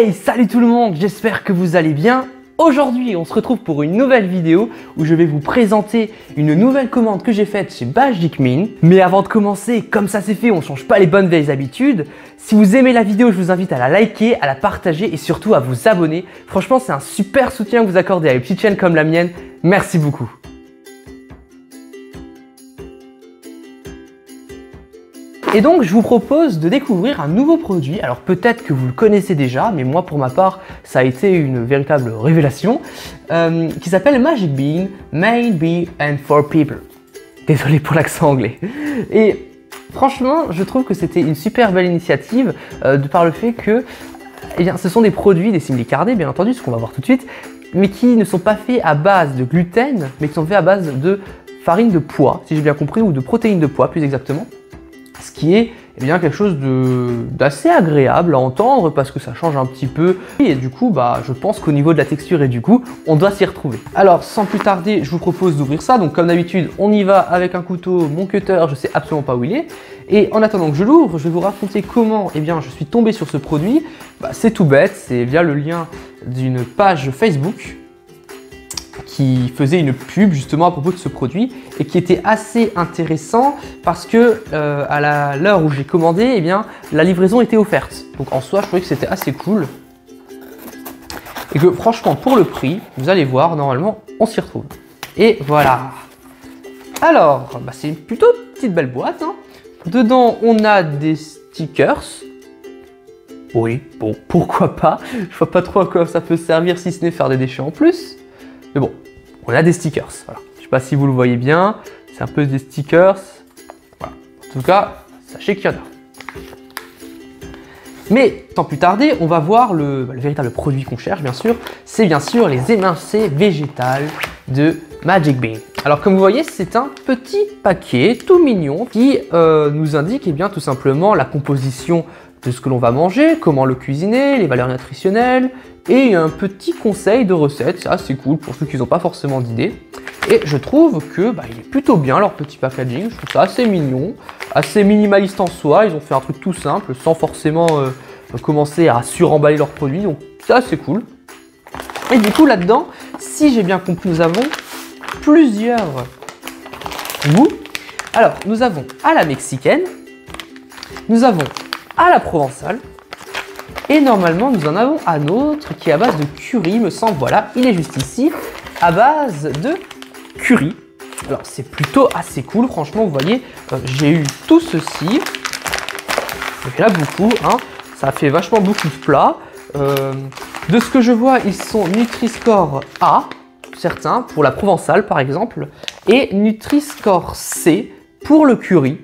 Hey, salut tout le monde, j'espère que vous allez bien. Aujourd'hui, on se retrouve pour une nouvelle vidéo où je vais vous présenter une nouvelle commande que j'ai faite chez Magic Min. Mais avant de commencer, comme ça c'est fait, on change pas les bonnes vieilles habitudes. Si vous aimez la vidéo, je vous invite à la liker, à la partager et surtout à vous abonner. Franchement, c'est un super soutien que vous accordez à une petite chaîne comme la mienne. Merci beaucoup. Et donc je vous propose de découvrir un nouveau produit. Alors peut-être que vous le connaissez déjà, mais moi pour ma part ça a été une véritable révélation, euh, qui s'appelle Magic Bean Made Be and for People. Désolé pour l'accent anglais. Et franchement, je trouve que c'était une super belle initiative euh, de par le fait que eh bien, ce sont des produits, des simili-cardés bien entendu, ce qu'on va voir tout de suite, mais qui ne sont pas faits à base de gluten, mais qui sont faits à base de farine de pois, si j'ai bien compris, ou de protéines de pois plus exactement ce qui est eh bien, quelque chose d'assez agréable à entendre parce que ça change un petit peu. Et du coup, bah, je pense qu'au niveau de la texture et du goût, on doit s'y retrouver. Alors, sans plus tarder, je vous propose d'ouvrir ça. Donc, comme d'habitude, on y va avec un couteau, mon cutter, je sais absolument pas où il est. Et en attendant que je l'ouvre, je vais vous raconter comment eh bien, je suis tombé sur ce produit. Bah, c'est tout bête, c'est via le lien d'une page Facebook qui faisait une pub justement à propos de ce produit et qui était assez intéressant parce que euh, à l'heure où j'ai commandé, eh bien, la livraison était offerte. Donc en soi, je trouvais que c'était assez cool. Et que franchement, pour le prix, vous allez voir, normalement, on s'y retrouve. Et voilà. Alors, bah, c'est une plutôt petite belle boîte. Hein. Dedans, on a des stickers. Oui, bon, pourquoi pas? Je vois pas trop à quoi ça peut servir si ce n'est faire des déchets en plus. Mais bon, on a des stickers. Je sais pas si vous le voyez bien, c'est un peu des stickers. En tout cas, sachez qu'il y en a. Mais sans plus tarder, on va voir le, bah, le véritable produit qu'on cherche, bien sûr. C'est bien sûr les émincés végétales de Magic Bean. Alors comme vous voyez, c'est un petit paquet tout mignon qui euh, nous indique eh bien, tout simplement la composition de ce que l'on va manger, comment le cuisiner, les valeurs nutritionnelles, et un petit conseil de recette, c'est assez cool pour ceux qui n'ont pas forcément d'idées. Et je trouve que bah, il est plutôt bien leur petit packaging, je trouve ça assez mignon, assez minimaliste en soi, ils ont fait un truc tout simple, sans forcément euh, commencer à suremballer leurs produits, donc c'est assez cool. Et du coup là-dedans, si j'ai bien compris, nous avons plusieurs goûts. Alors, nous avons à la mexicaine, nous avons à la provençale, et normalement, nous en avons un autre qui est à base de curry, me semble. Voilà, il est juste ici, à base de curry. C'est plutôt assez cool, franchement, vous voyez, euh, j'ai eu tout ceci. En a beaucoup, hein. ça fait vachement beaucoup de plats. Euh, de ce que je vois, ils sont Nutri-Score A, certains, pour la provençale par exemple, et Nutri-Score C pour le curry.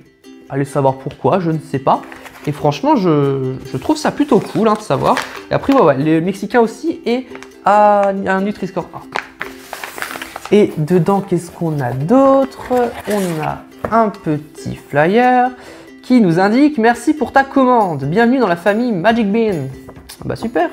Allez savoir pourquoi, je ne sais pas. Et franchement, je, trouve ça plutôt cool hein, de savoir. Et après, ouais, le Mexicain aussi et un Nutri-Score A. Et dedans, qu'est-ce qu'on a d'autre? On a un petit flyer qui nous indique Merci pour ta commande, bienvenue dans la famille Magic Bean. Ah bah super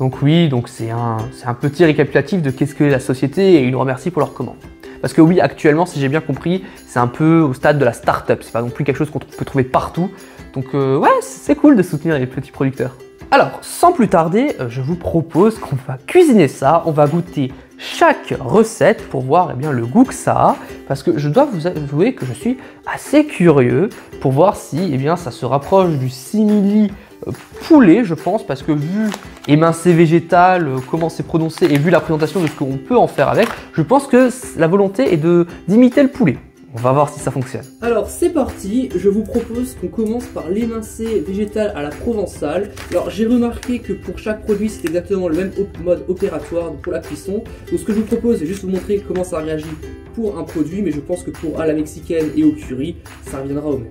Donc oui, donc c'est un, un petit récapitulatif de qu'est-ce que la société et il nous remercie pour leur commande. Parce que oui, actuellement, si j'ai bien compris, c'est un peu au stade de la start-up. C'est pas non plus quelque chose qu'on peut trouver partout. Donc euh, ouais, c'est cool de soutenir les petits producteurs. Alors, sans plus tarder, euh, je vous propose qu'on va cuisiner ça. On va goûter chaque recette pour voir eh bien, le goût que ça a. Parce que je dois vous avouer que je suis assez curieux pour voir si eh bien, ça se rapproche du simili euh, poulet, je pense, parce que vu émincé végétal, comment c'est prononcé, et vu la présentation de ce qu'on peut en faire avec, je pense que la volonté est d'imiter le poulet. On va voir si ça fonctionne. Alors c'est parti, je vous propose qu'on commence par l'émincé végétal à la provençale. Alors j'ai remarqué que pour chaque produit c'est exactement le même mode opératoire pour la cuisson. Donc ce que je vous propose c'est juste vous montrer comment ça réagit pour un produit, mais je pense que pour à la mexicaine et au curry, ça reviendra au même.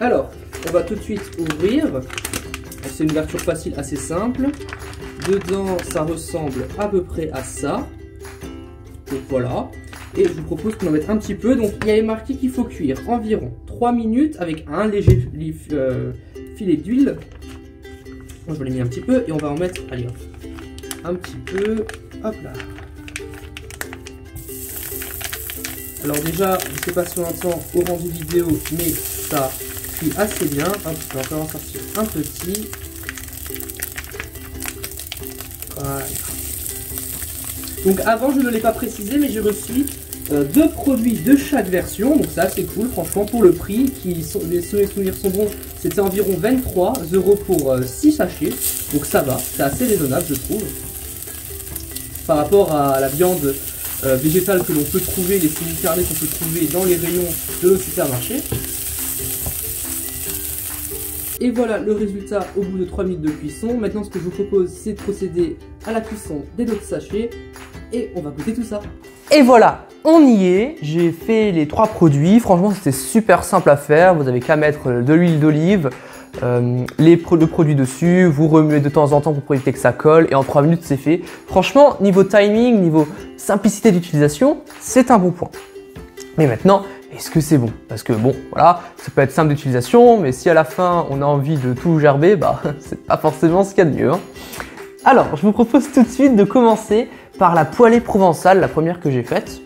Alors, on va tout de suite ouvrir. C'est une ouverture facile, assez simple. Dedans, ça ressemble à peu près à ça. Donc voilà. Et je vous propose qu'on en mette un petit peu. Donc il y avait marqué qu'il faut cuire environ 3 minutes avec un léger euh, filet d'huile. Moi je l'ai mis un petit peu et on va en mettre, allez un petit peu, hop là. Alors déjà, je sais pas si on entend au rendu vidéo, mais ça cuit assez bien. Hop, je vais encore en sortir un petit. Voilà. Donc avant, je ne l'ai pas précisé, mais j'ai reçu euh, deux produits de chaque version. Donc ça, c'est cool, franchement, pour le prix. Qui sont, les souvenirs sont bons, c'était environ 23 euros pour 6 euh, sachets. Donc ça va, c'est assez raisonnable, je trouve. Par rapport à la viande euh, végétale que l'on peut trouver, les semi-carnés qu'on peut trouver dans les rayons de nos supermarchés. Et voilà le résultat au bout de 3 minutes de cuisson. Maintenant, ce que je vous propose, c'est de procéder à la cuisson des autres sachets. Et on va goûter tout ça. Et voilà, on y est. J'ai fait les trois produits. Franchement, c'était super simple à faire. Vous avez qu'à mettre de l'huile d'olive, euh, le produit dessus, vous remuez de temps en temps pour éviter que ça colle et en 3 minutes c'est fait. Franchement, niveau timing, niveau simplicité d'utilisation, c'est un bon point. Mais maintenant, est-ce que c'est bon? Parce que bon, voilà, ça peut être simple d'utilisation, mais si à la fin on a envie de tout gerber, bah c'est pas forcément ce qu'il y a de mieux. Hein. Alors, je vous propose tout de suite de commencer par la poêlée provençale, la première que j'ai faite.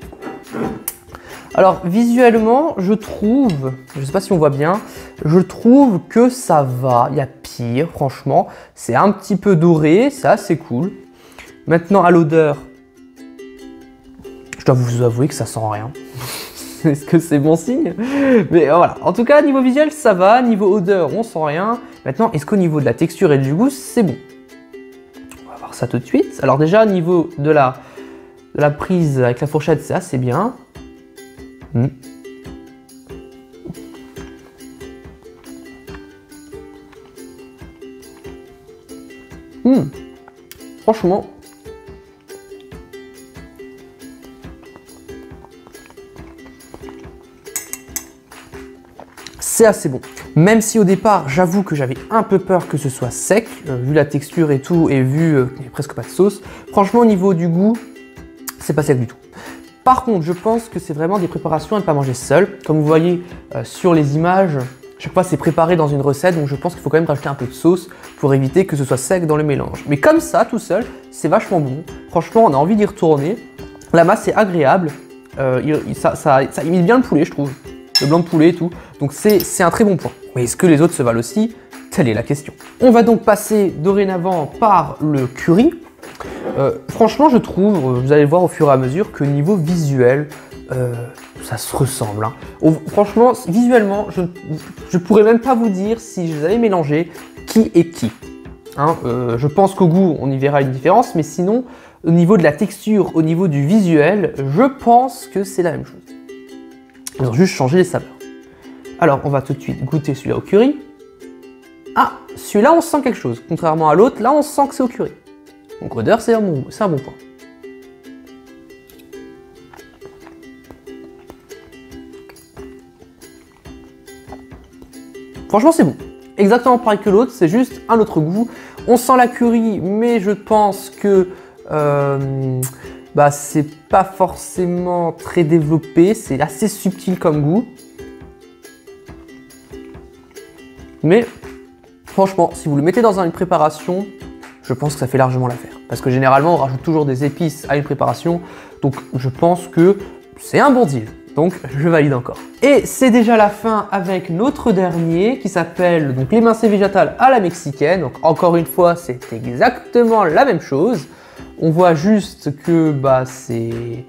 Alors visuellement, je trouve, je sais pas si on voit bien, je trouve que ça va, il y a pire franchement, c'est un petit peu doré, c'est assez cool. Maintenant à l'odeur, je dois vous avouer que ça sent rien. Est-ce que c'est bon signe? Mais euh, voilà, en tout cas, niveau visuel, ça va. Niveau odeur, on sent rien. Maintenant, est-ce qu'au niveau de la texture et du goût, c'est bon? Ça tout de suite. Alors déjà, au niveau de la, la prise avec la fourchette, c'est assez bien. Hmm. Hmm. Franchement, c'est assez bon. Même si au départ, j'avoue que j'avais un peu peur que ce soit sec, euh, vu la texture et tout, et vu euh, qu'il n'y a presque pas de sauce. Franchement, au niveau du goût, c'est pas sec du tout. Par contre, je pense que c'est vraiment des préparations à ne pas manger seul. Comme vous voyez euh, sur les images, chaque fois c'est préparé dans une recette, donc je pense qu'il faut quand même rajouter un peu de sauce pour éviter que ce soit sec dans le mélange. Mais comme ça, tout seul, c'est vachement bon. Franchement, on a envie d'y retourner. La masse est agréable. ça imite bien le poulet, je trouve le blanc de poulet et tout. Donc c'est un très bon point. Mais est-ce que les autres se valent aussi? Telle est la question. On va donc passer dorénavant par le curry. Euh, franchement, je trouve, euh, vous allez voir au fur et à mesure, que niveau visuel, euh, ça se ressemble. Hein. franchement, visuellement, je ne pourrais même pas vous dire si je les avais mélangés, qui est qui. Hein. je pense qu'au goût, on y verra une différence, mais sinon, au niveau de la texture, au niveau du visuel, je pense que c'est la même chose. Ils ont juste changé les saveurs. Alors, on va tout de suite goûter celui-là au curry. Ah, celui-là, on sent quelque chose. Contrairement à l'autre, là, on sent que c'est au curry. Donc, odeur, c'est un, bon, un bon point. Franchement, c'est bon. Exactement pareil que l'autre, c'est juste un autre goût. On sent la curry, mais je pense que euh, bah, c'est pas forcément très développé, c'est assez subtil comme goût. Mais franchement, si vous le mettez dans une préparation, je pense que ça fait largement l'affaire. Parce que généralement, on rajoute toujours des épices à une préparation, donc je pense que c'est un bon deal. Donc je valide encore. Et c'est déjà la fin avec notre dernier qui s'appelle donc l'émincé végétal à la mexicaine. Donc encore une fois, c'est exactement la même chose. On voit juste que bah c'est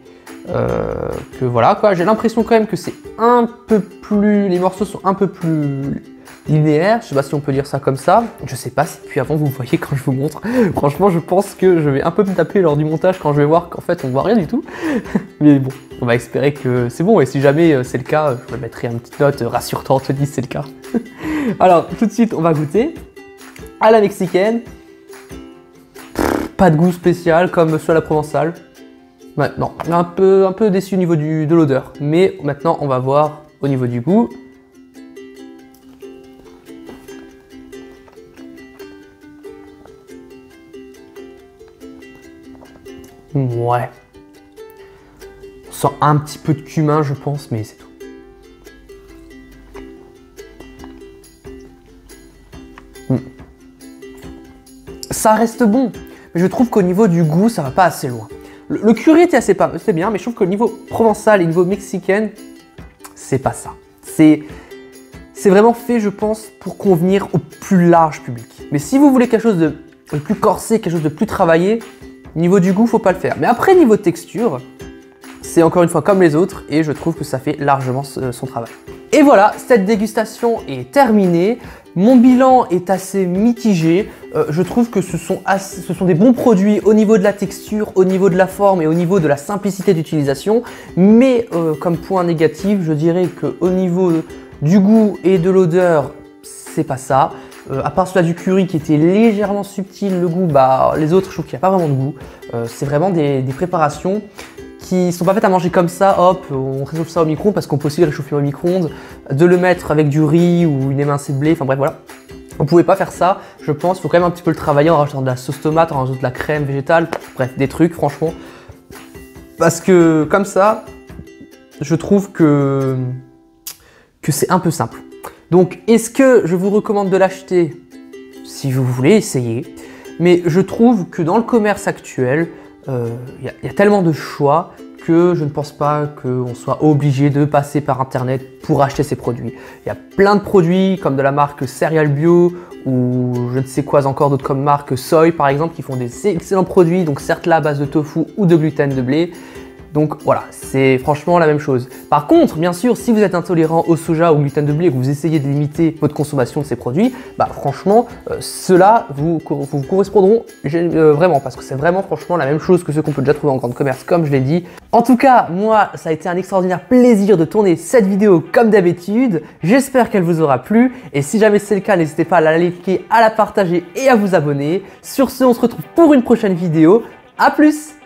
euh, que voilà quoi. J'ai l'impression quand même que c'est un peu plus, les morceaux sont un peu plus linéaires. Je sais pas si on peut dire ça comme ça. Je sais pas si depuis avant vous voyez quand je vous montre. Franchement, je pense que je vais un peu me taper lors du montage quand je vais voir qu'en fait on voit rien du tout. Mais bon, on va espérer que c'est bon. Et si jamais euh, c'est le cas, je mettrai une petite note rassure-toi, te dis c'est le cas. Alors tout de suite, on va goûter à la mexicaine. Pas de goût spécial comme sur la provençale. Maintenant, un peu, un peu déçu au niveau de l'odeur. Mais maintenant, on va voir au niveau du goût. Ouais. On sent un petit peu de cumin, je pense, mais c'est tout. Hmm. Ça reste bon je trouve qu'au niveau du goût, ça va pas assez loin. Le, curry était assez pas, c'est bien, mais je trouve qu'au niveau provençal et niveau mexicain, c'est pas ça. C'est vraiment fait, je pense, pour convenir au plus large public. Mais si vous voulez quelque chose de de plus corsé, quelque chose de plus travaillé, niveau du goût, faut pas le faire. Mais après, niveau texture, c'est encore une fois comme les autres et je trouve que ça fait largement son travail. Et voilà, cette dégustation est terminée. Mon bilan est assez mitigé. Euh, je trouve que ce sont, des bons produits au niveau de la texture, au niveau de la forme et au niveau de la simplicité d'utilisation. Mais euh, comme point négatif, je dirais qu'au niveau du goût et de l'odeur, c'est pas ça. Euh, à part cela du curry qui était légèrement subtil, le goût, bah, les autres, je trouve qu'il n'y a pas vraiment de goût. c'est vraiment des préparations qui sont pas faites à manger comme ça, hop, on réchauffe ça au micro-ondes parce qu'on peut aussi réchauffer au micro-ondes, de le mettre avec du riz ou une émincée de blé, enfin bref voilà. On pouvait pas faire ça, je pense, faut quand même un petit peu le travailler en rajoutant de la sauce tomate, en rajoutant de la crème végétale, bref, des trucs franchement. Parce que comme ça, je trouve que c'est un peu simple. Donc est-ce que je vous recommande de l'acheter? Si vous voulez essayer. Mais je trouve que dans le commerce actuel, il euh, y, a tellement de choix que je ne pense pas qu'on soit obligé de passer par internet pour acheter ces produits. Il y a plein de produits comme de la marque Cereal Bio ou je ne sais quoi encore d'autres comme marque Soy par exemple qui font des excellents produits, donc certes là à base de tofu ou de gluten de blé, donc voilà, c'est franchement la même chose. Par contre, bien sûr, si vous êtes intolérant au soja ou au gluten de blé et que vous essayez de limiter votre consommation de ces produits, bah franchement, euh, ceux-là vous, correspondront euh, vraiment parce que c'est vraiment franchement la même chose que ceux qu'on peut déjà trouver en grande commerce, comme je l'ai dit. En tout cas, moi, ça a été un extraordinaire plaisir de tourner cette vidéo comme d'habitude. J'espère qu'elle vous aura plu et si jamais c'est le cas, n'hésitez pas à la liker, à la partager et à vous abonner. Sur ce, on se retrouve pour une prochaine vidéo. A plus